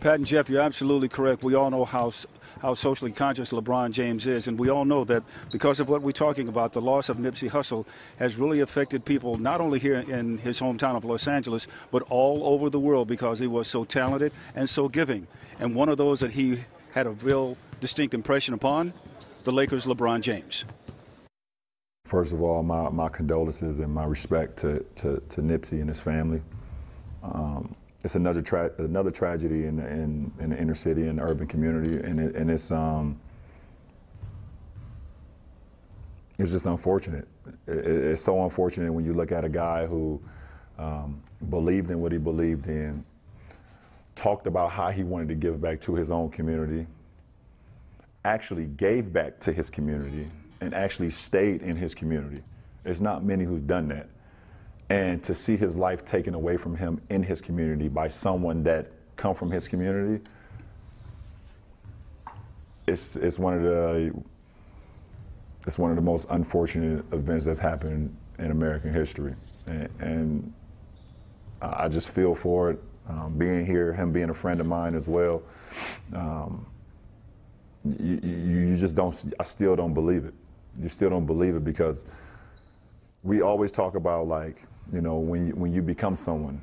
Pat and Jeff, you're absolutely correct. We all know how how socially conscious LeBron James is, and we all know that because of what we're talking about, the loss of Nipsey Hussle has really affected people not only here in his hometown of Los Angeles, but all over the world because he was so talented and so giving. And one of those that he had a real distinct impression upon, the Lakers' LeBron James. First of all, my, my condolences and my respect to, to, to Nipsey and his family. Um, it's another tra- another tragedy in in, in the inner city and the urban community, and it, and it's um, it's just unfortunate. It, it's so unfortunate when you look at a guy who um, believed in what he believed in, talked about how he wanted to give back to his own community, actually gave back to his community, and actually stayed in his community. There's not many who've done that and to see his life taken away from him in his community by someone that come from his community it's it's one of the it's one of the most unfortunate events that's happened in American history. And, and I just feel for it um, being here him being a friend of mine as well. Um, you, you just don't I still don't believe it. You still don't believe it because we always talk about like you know, when you, when you become someone,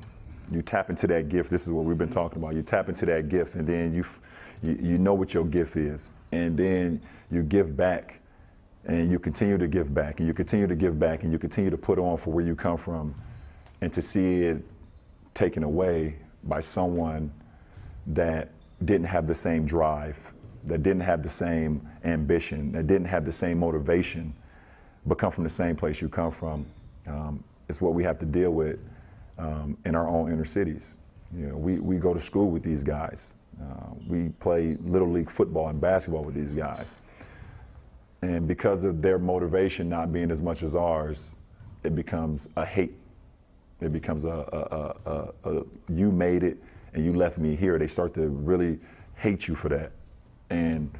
you tap into that gift. This is what we've been talking about. You tap into that gift, and then you, you, you know what your gift is, and then you give back, and you continue to give back, and you continue to give back, and you continue to put on for where you come from, and to see it taken away by someone that didn't have the same drive, that didn't have the same ambition, that didn't have the same motivation, but come from the same place you come from. Um, it's what we have to deal with um, in our own inner cities. You know, we, we go to school with these guys. Uh, we play little league football and basketball with these guys. And because of their motivation not being as much as ours, it becomes a hate. It becomes a, a, a, a, you made it and you left me here. They start to really hate you for that. And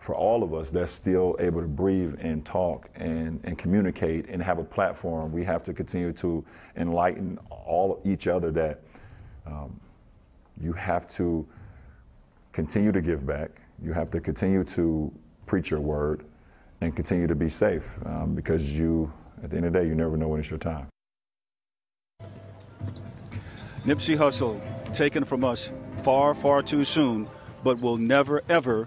for all of us that's still able to breathe and talk and, and communicate and have a platform, we have to continue to enlighten all each other that um, you have to continue to give back. You have to continue to preach your word and continue to be safe um, because you, at the end of the day, you never know when it's your time. Nipsey Hussle, taken from us far, far too soon, but will never, ever